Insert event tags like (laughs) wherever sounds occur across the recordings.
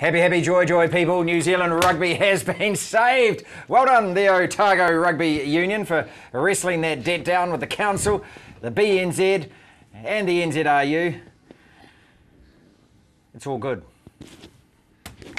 Happy, happy, joy, joy, people. New Zealand rugby has (laughs) been saved. Well done, the Otago Rugby Union, for wrestling that debt down with the council, the BNZ, and the NZRU. It's all good.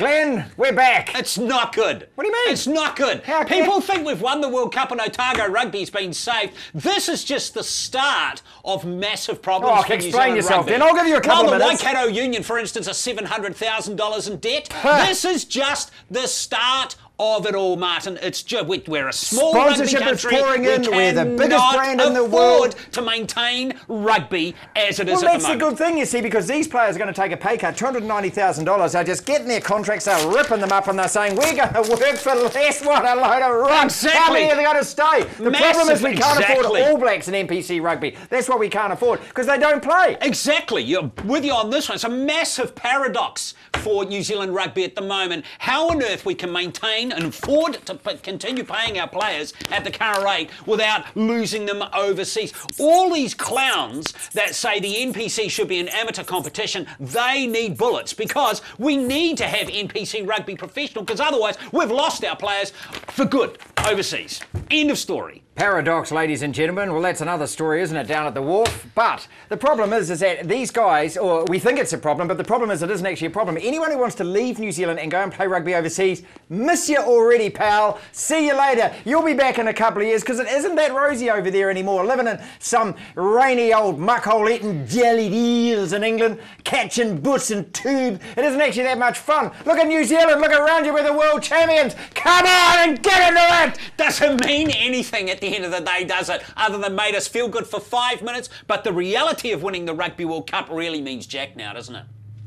Glen, we're back. It's not good. What do you mean? It's not good. How can- People think we've won the World Cup and Otago rugby's been saved. This is just the start of massive problems Oh, for New explain Zealand yourself rugby. then. I'll give you a couple well, of the. Waikato Union, for instance, are $700,000 in debt. Huh. This is just the start of it all, Martin. It's just, we, we're a small Sponsorship rugby is country. pouring We in. We're the biggest brand in the world. to maintain rugby as it is Well, at that's the the good thing, you see, because these players are going to take a pay cut, $290,000. They're just getting their contracts, they're ripping them up, and they're saying, we're going to work for less. What a load of. How Exactly. many are they going to stay? The problem is we can't afford. All Blacks and NPC rugby. That's what we can't afford, because they don't play. Exactly. You're with you on this one. It's a massive paradox for New Zealand rugby at the moment. How on earth we can maintain and afford to continue paying our players at the current rate without losing them overseas? All these clowns that say the NPC should be an amateur competition, they need bullets because we need to have NPC rugby professional because otherwise we've lost our players for good overseas. End of story. Paradox, ladies and gentlemen. Well, that's another story, isn't it, down at the wharf? But the problem is, is that these guys, or we think it's a problem, but the problem is it isn't actually a problem. Anyone who wants to leave New Zealand and go and play rugby overseas, miss you already, pal. See you later. You'll be back in a couple of years because it isn't that rosy over there anymore. Living in some rainy old muckhole eating jellied eels in England, catching butts and tube. It isn't actually that much fun. Look at New Zealand. Look around you. We're the world champions. Come on and get into it. doesn't mean anything at the end of the day, does it? Other than made us feel good for five minutes. But the reality of winning the Rugby World Cup really means Jack now, doesn't it?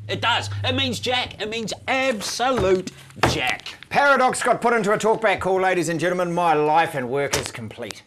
It does. It means Jack. It means absolute Jack. Paradox got put into a talkback call, ladies and gentlemen. My life and work is complete.